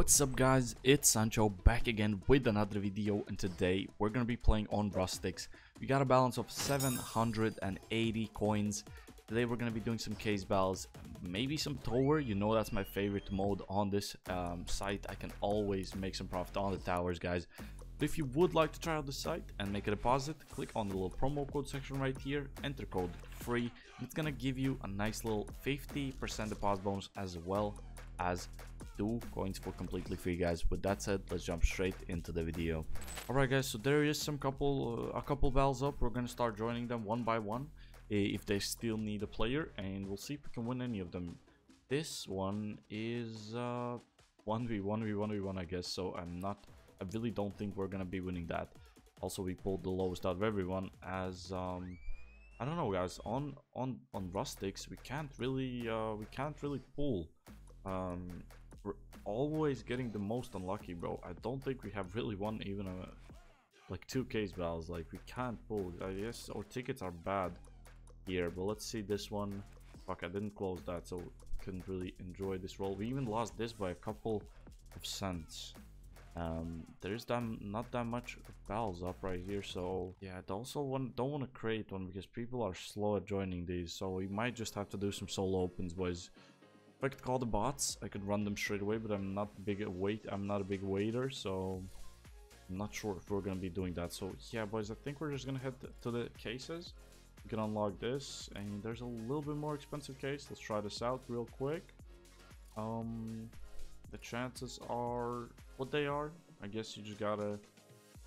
What's up guys, it's Sancho back again with another video and today we're gonna be playing on Rustix. We got a balance of 780 coins. Today we're gonna be doing some case battles, maybe some tower, you know that's my favorite mode on this um, site. I can always make some profit on the towers guys. But if you would like to try out the site and make a deposit, click on the little promo code section right here, enter code FREE. It's gonna give you a nice little 50% deposit bonus as well as two coins for completely free guys. With that said let's jump straight into the video. All right guys so there is some couple uh, a couple bells up. We're gonna start joining them one by one if they still need a player and we'll see if we can win any of them. This one is uh 1v 1v 1v1 i guess so i'm not i really don't think we're gonna be winning that. Also we pulled the lowest out of everyone as um i don't know guys on on on Rustix we can't really uh we can't really pull um we're always getting the most unlucky bro. I don't think we have really won even a like two case battles. Like we can't pull. I guess our tickets are bad here but let's see this one. Fuck i didn't close that so couldn't really enjoy this roll. We even lost this by a couple of cents. Um there's that not that much bells up right here so yeah i also want don't want to create one because people are slow at joining these so we might just have to do some solo opens boys if I could call the bots, I could run them straight away, but I'm not big wait. I'm not a big waiter, so I'm not sure if we're gonna be doing that. So yeah, boys, I think we're just gonna head to the cases. We can unlock this, and there's a little bit more expensive case. Let's try this out real quick. Um, the chances are what they are. I guess you just gotta.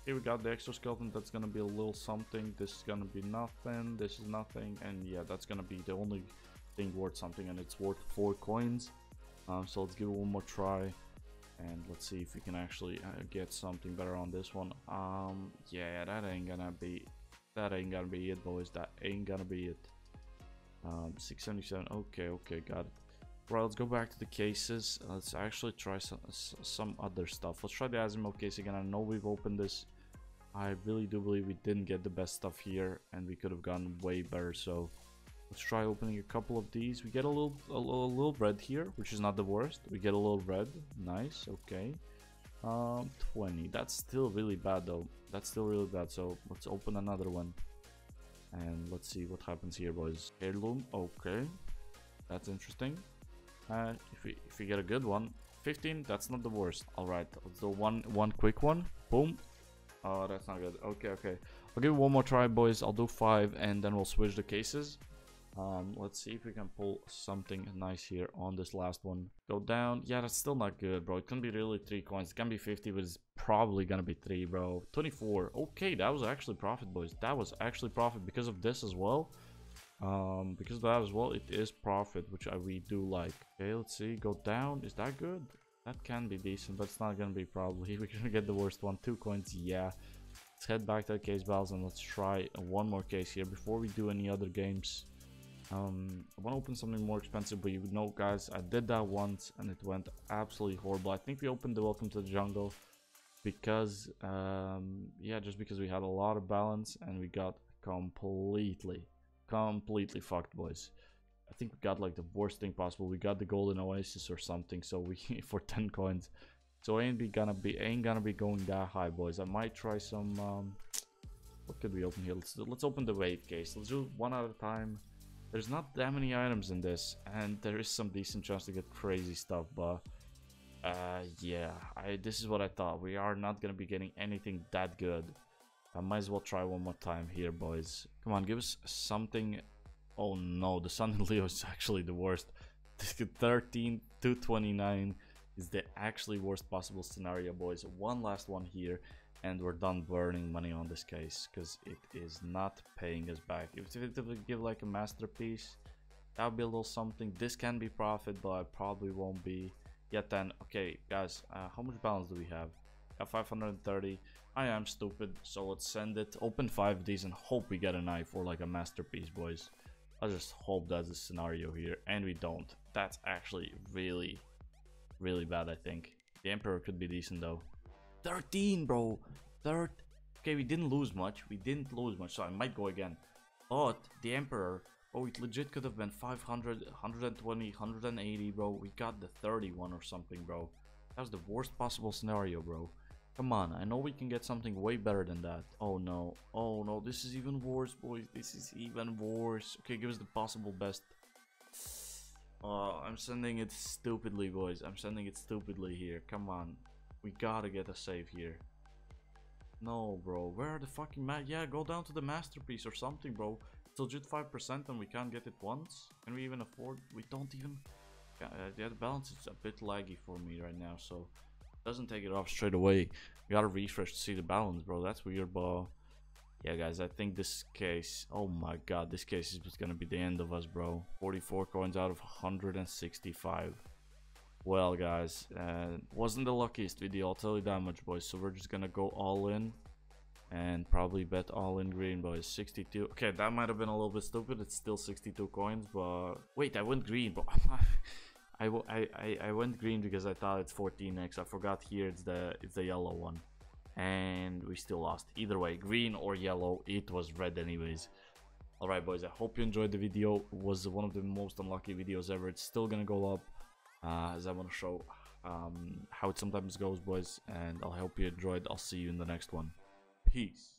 Here we got the exoskeleton. That's gonna be a little something. This is gonna be nothing. This is nothing, and yeah, that's gonna be the only thing worth something and it's worth four coins. Um, so let's give it one more try and let's see if we can actually uh, get something better on this one. Um yeah that ain't gonna be that ain't gonna be it boys. That ain't gonna be it. Um 677 okay okay got it. Right let's go back to the cases. Let's actually try some some other stuff. Let's try the Asimov case again. I know we've opened this. I really do believe we didn't get the best stuff here and we could have gone way better so Let's try opening a couple of these. We get a little, a, a little red here, which is not the worst. We get a little red. Nice. Okay. Um, 20. That's still really bad though. That's still really bad. So let's open another one. And let's see what happens here, boys. Heirloom. Okay. That's interesting. Uh, if we if we get a good one, 15. That's not the worst. All right. Let's do one one quick one. Boom. Oh, that's not good. Okay, okay. I'll give it one more try, boys. I'll do five, and then we'll switch the cases. Um, let's see if we can pull something nice here on this last one. Go down. Yeah, that's still not good, bro. It can be really three coins. It can be 50, but it's probably gonna be three, bro. 24. Okay, that was actually profit, boys. That was actually profit because of this as well. Um, because of that as well, it is profit, which I we do like. Okay, let's see. Go down. Is that good? That can be decent, but it's not gonna be probably. We're gonna get the worst one. Two coins, yeah. Let's head back to the case battles and let's try one more case here before we do any other games. Um, I want to open something more expensive, but you know, guys, I did that once and it went absolutely horrible. I think we opened the Welcome to the Jungle because, um, yeah, just because we had a lot of balance and we got completely, completely fucked, boys. I think we got like the worst thing possible. We got the Golden Oasis or something, so we for 10 coins. So ain't be gonna be ain't gonna be going that high, boys. I might try some. Um, what could we open here? Let's let's open the wave case. Let's do one at a time. There's not that many items in this, and there is some decent chance to get crazy stuff, but uh, yeah, I this is what I thought. We are not gonna be getting anything that good. I might as well try one more time here, boys. Come on, give us something. Oh no, the Sun and Leo is actually the worst. 13 to 29 is the actually worst possible scenario, boys. One last one here, and we're done burning money on this case because it is not paying us back. If it would give like a masterpiece that would be a little something. This can be profit but probably won't be yet then. Okay guys uh, how much balance do we have? Got 530 i am stupid so let's send it. Open five of these and hope we get a knife or like a masterpiece boys. I just hope that's the scenario here and we don't. That's actually really really bad i think. The emperor could be decent though 13, bro. Third. Okay, we didn't lose much. We didn't lose much, so I might go again. But the Emperor, oh, it legit could have been 500, 120, 180, bro. We got the 31 or something, bro. That was the worst possible scenario, bro. Come on, I know we can get something way better than that. Oh no, oh no, this is even worse, boys. This is even worse. Okay, give us the possible best. Oh, I'm sending it stupidly, boys. I'm sending it stupidly here. Come on. We gotta get a save here. No, bro. Where are the fucking ma- Yeah, go down to the masterpiece or something, bro. It's legit 5% and we can't get it once. Can we even afford? We don't even... Yeah, uh, the balance is a bit laggy for me right now, so... Doesn't take it off straight away. We gotta refresh to see the balance, bro. That's weird, bro. Yeah, guys, I think this case... Oh my god, this case is gonna be the end of us, bro. 44 coins out of 165. Well, guys, uh, wasn't the luckiest video, I'll tell you that much, boys. So we're just gonna go all in and probably bet all in green, boys. 62. Okay, that might have been a little bit stupid. It's still 62 coins, but wait, I went green, but I, I, I went green because I thought it's 14x. I forgot here it's the it's the yellow one, and we still lost. Either way, green or yellow, it was red anyways. Alright boys, I hope you enjoyed the video. It was one of the most unlucky videos ever. It's still gonna go up uh, as I want to show um, how it sometimes goes, boys. And I'll hope you enjoyed. I'll see you in the next one. Peace.